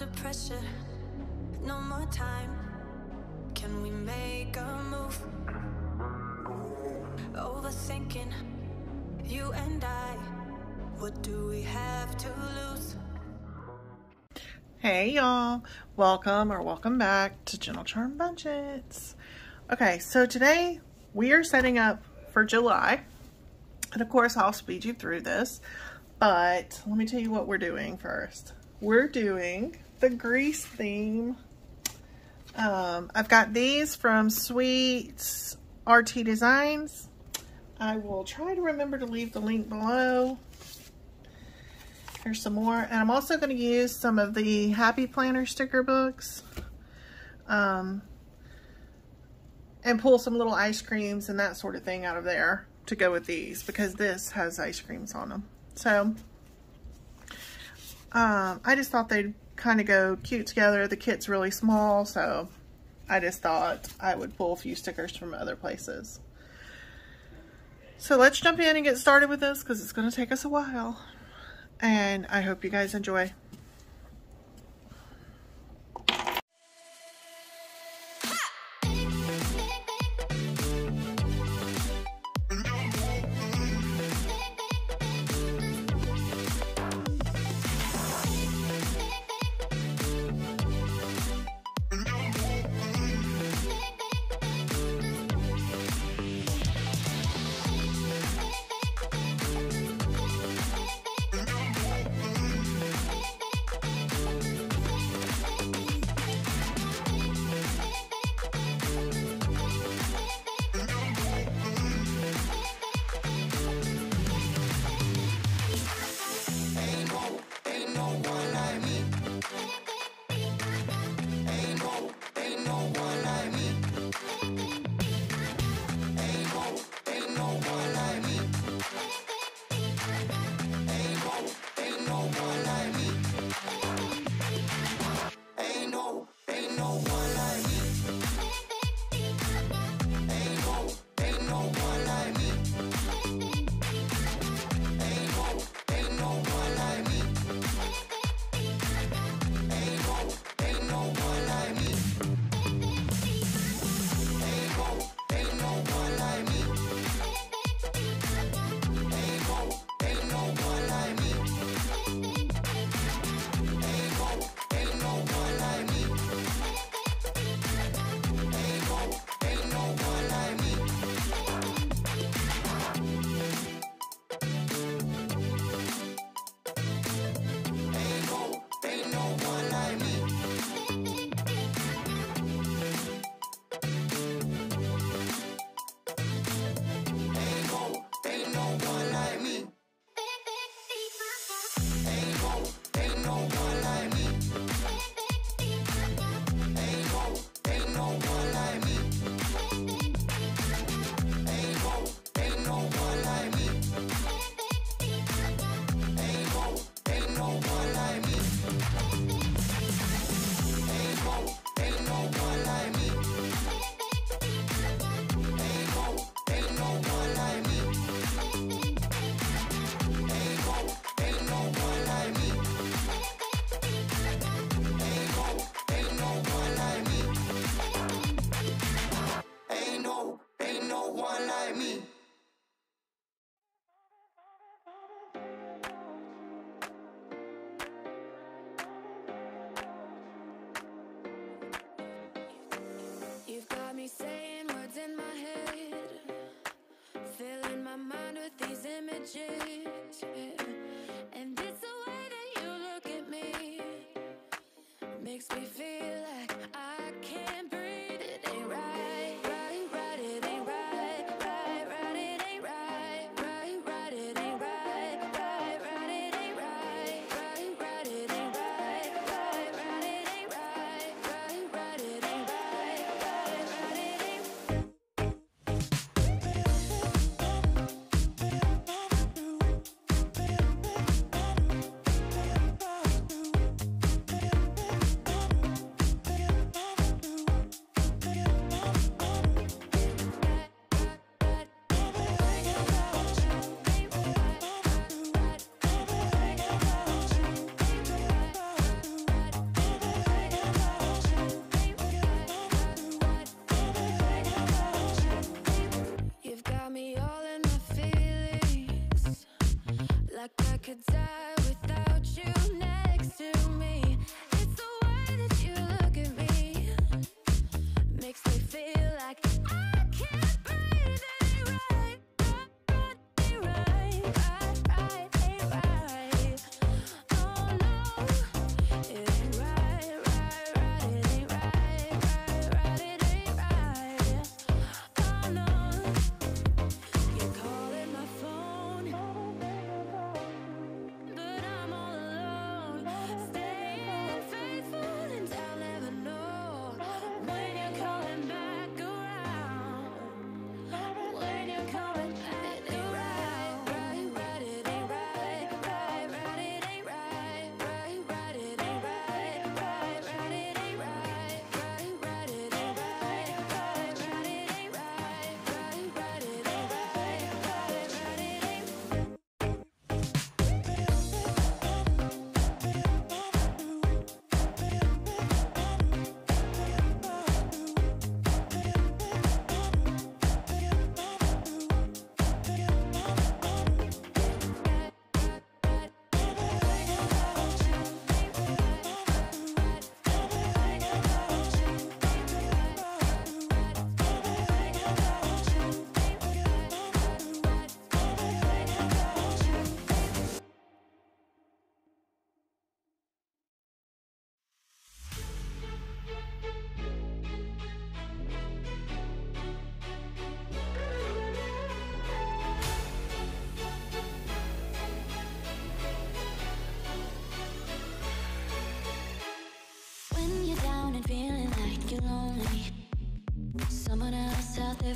under pressure. No more time. Can we make a move? Overthinking, you and I. What do we have to lose? Hey y'all, welcome or welcome back to Gentle Charm Budgets. Okay, so today we are setting up for July, and of course I'll speed you through this, but let me tell you what we're doing first. We're doing the grease theme. Um, I've got these from Sweet RT Designs. I will try to remember to leave the link below. Here's some more. And I'm also going to use some of the Happy Planner sticker books. Um, and pull some little ice creams and that sort of thing out of there to go with these because this has ice creams on them. So, um, I just thought they'd kind of go cute together. The kit's really small, so I just thought I would pull a few stickers from other places. So let's jump in and get started with this because it's going to take us a while. And I hope you guys enjoy.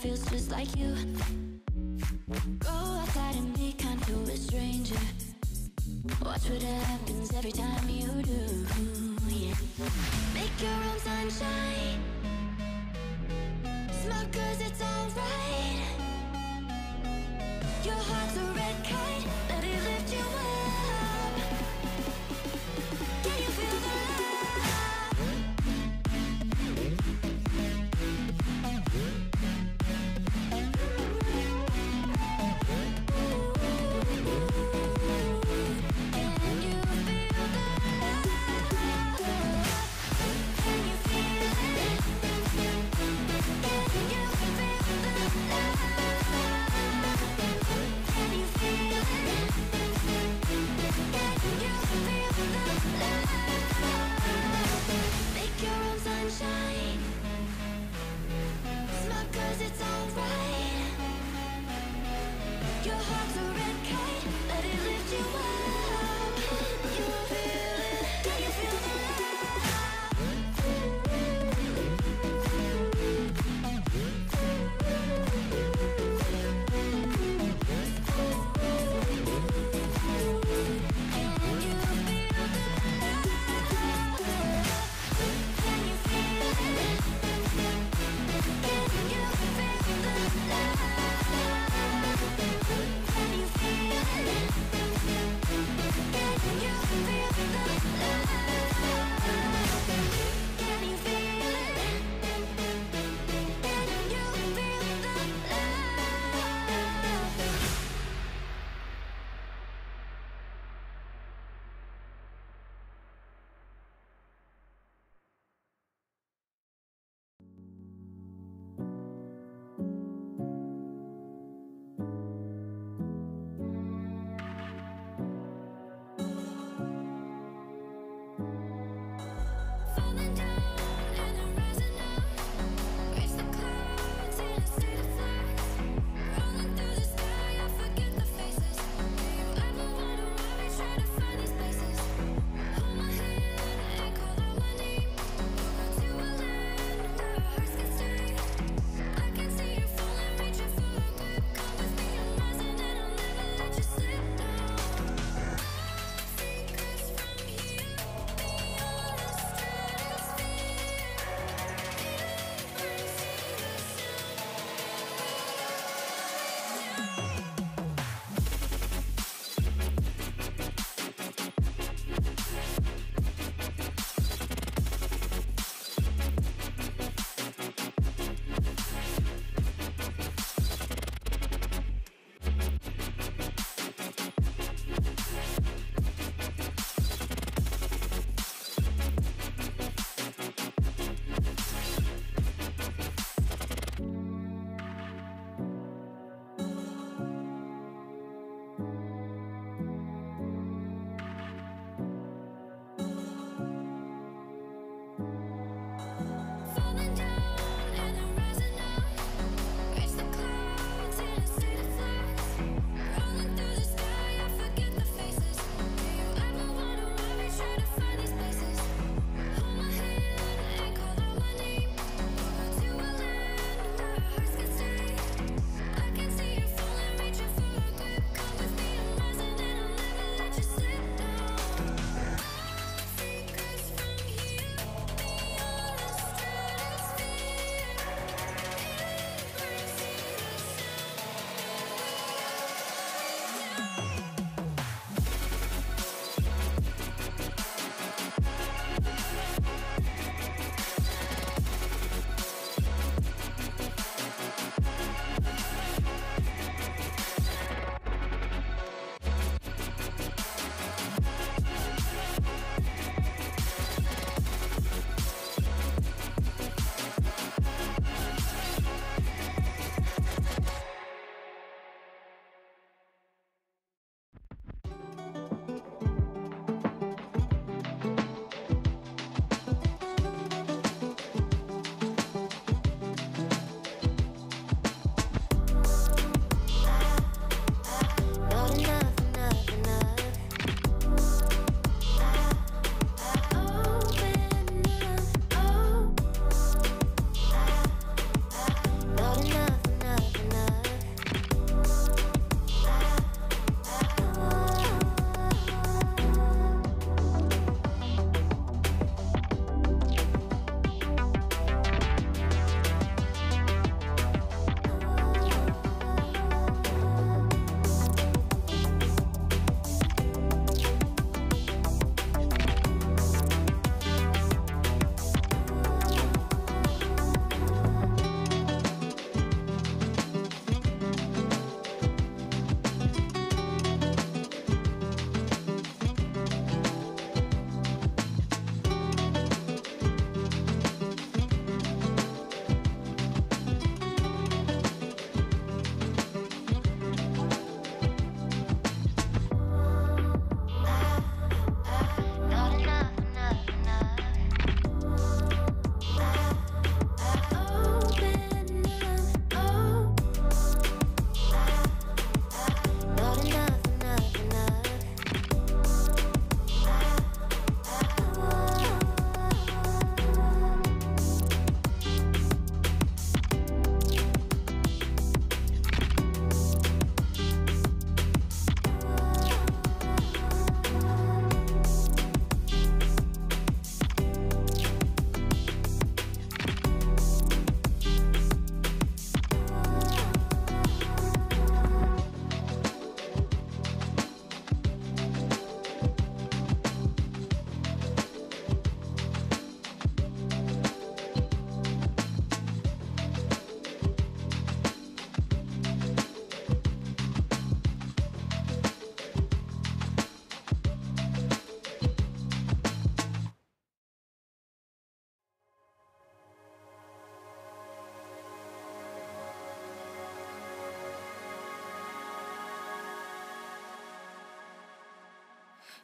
Feels just like you. Go outside and be kind to a stranger. Watch what happens every time you do. Yeah. Make your own sunshine. Smoke cause it's alright. Your heart's Bye.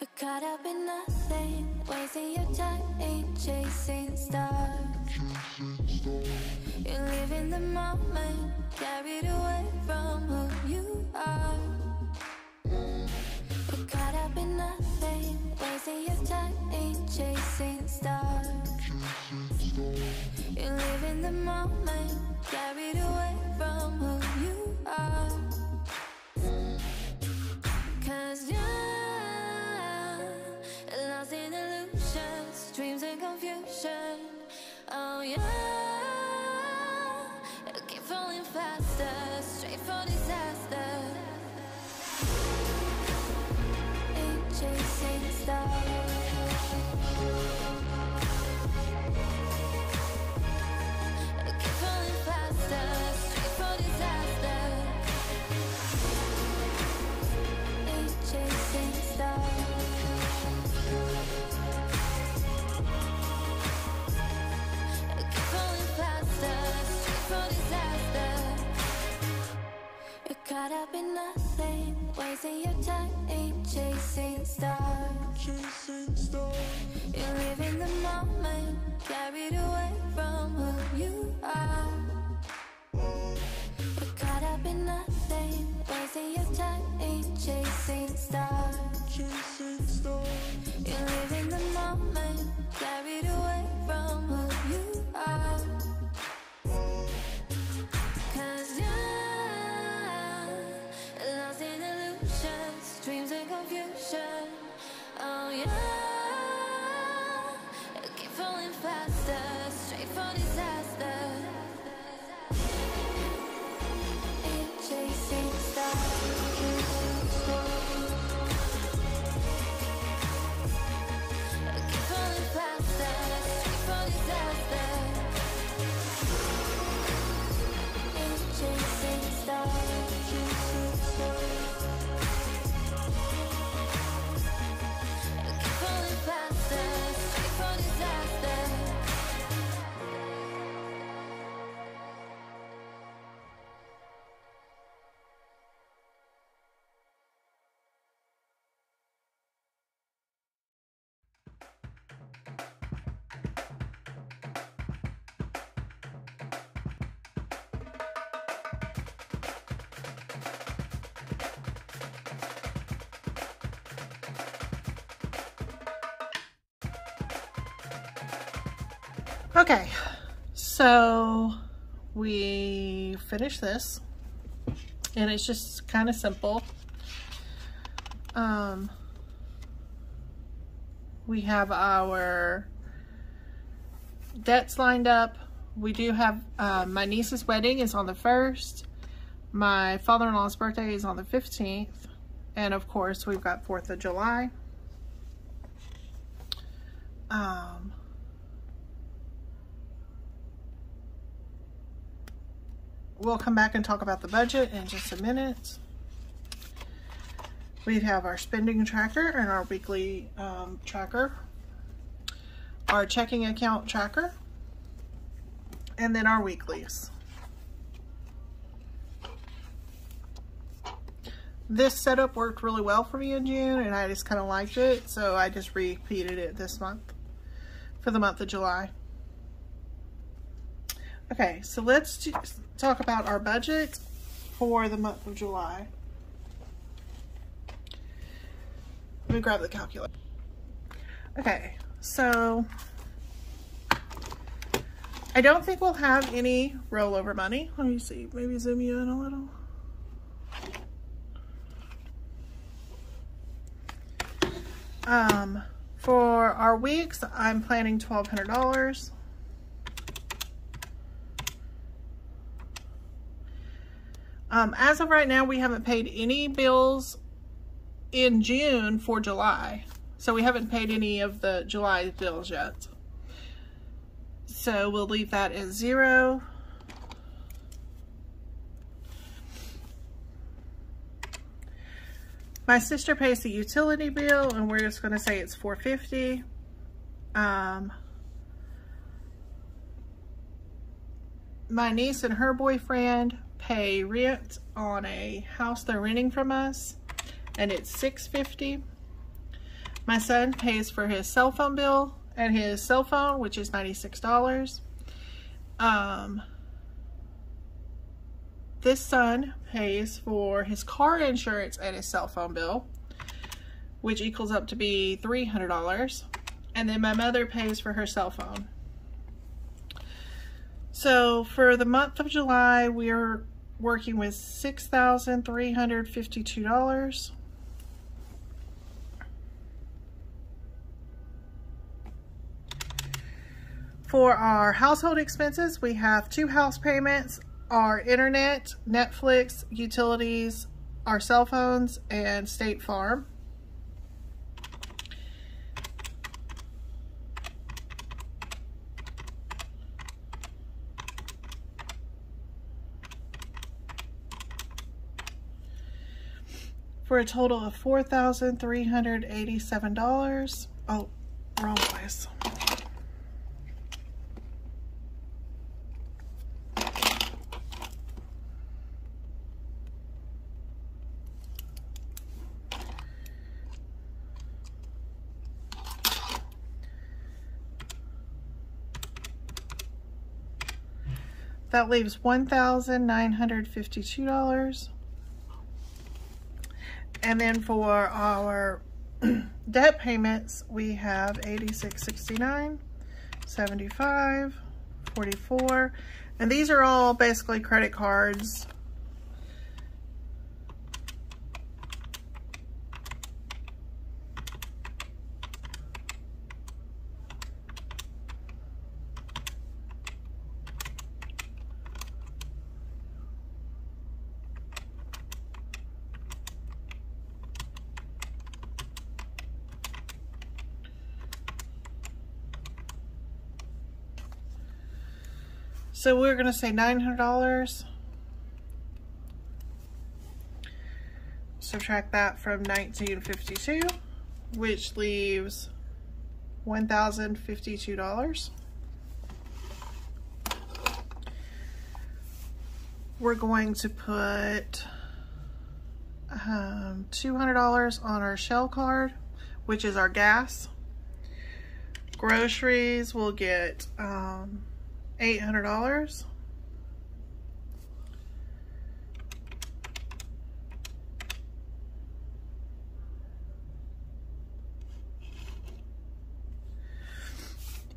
You're caught up in nothing, wasting your time chasing stars. You live in the moment, carried away from who you are. You're caught up in nothing, wasting your time chasing stars. You live in the moment, faster, caught up in nothing, wasting your time chasing stars. You live in the moment, carried away from who you are. You're caught up in nothing, wasting your time chasing stars. You live in the moment, carried Okay, so we finished this, and it's just kind of simple. Um, we have our debts lined up. We do have uh, my niece's wedding is on the first. My father-in-law's birthday is on the fifteenth, and of course we've got Fourth of July. Um, we'll come back and talk about the budget in just a minute. We have our spending tracker and our weekly um, tracker, our checking account tracker, and then our weeklies. This setup worked really well for me in June and I just kind of liked it, so I just repeated it this month for the month of July. Okay, so let's do- talk about our budget for the month of July. Let me grab the calculator. Okay, so I don't think we'll have any rollover money. Let me see, maybe zoom you in a little. Um, for our weeks, I'm planning $1,200. Um, as of right now, we haven't paid any bills in June for July. So we haven't paid any of the July bills yet. So we'll leave that at zero. My sister pays the utility bill and we're just gonna say it's 450. Um, my niece and her boyfriend pay rent on a house they're renting from us and it's 650 My son pays for his cell phone bill and his cell phone, which is $96. Um, this son pays for his car insurance and his cell phone bill, which equals up to be $300. And then my mother pays for her cell phone. So for the month of July, we are working with $6,352. For our household expenses, we have two house payments, our internet, Netflix, utilities, our cell phones, and State Farm. For a total of $4,387. Oh, wrong place. That leaves $1,952. And then for our debt payments, we have 86.69, 75, 44. And these are all basically credit cards So we're going to say $900. Subtract that from 1952, which leaves $1,052. We're going to put um, $200 on our Shell card, which is our gas. Groceries, we'll get um, $800.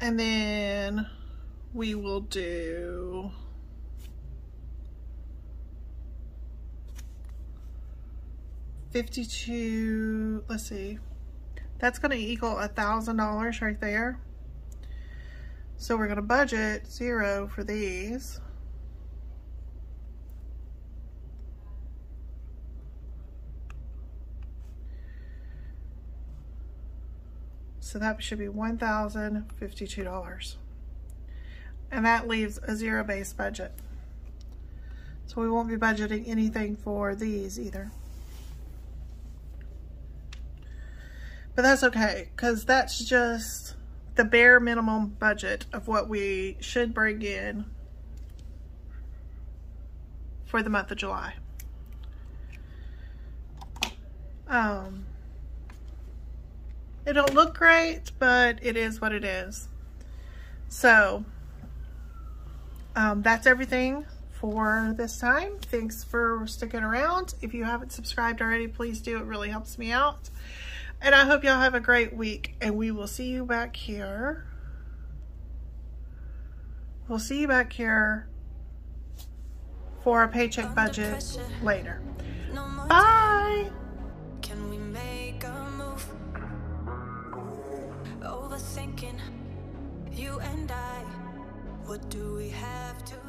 And then we will do fifty-two, let's see, that's gonna equal a thousand dollars right there. So we're going to budget zero for these. So that should be $1,052. And that leaves a zero base budget. So we won't be budgeting anything for these either. But that's okay, because that's just the bare minimum budget of what we should bring in for the month of July. Um, it don't look great, but it is what it is. So, um, that's everything for this time. Thanks for sticking around. If you haven't subscribed already, please do. It really helps me out. And I hope y'all have a great week. And we will see you back here. We'll see you back here for a paycheck budget later. Bye. Can we make a move? Overthinking, you and I. What do we have to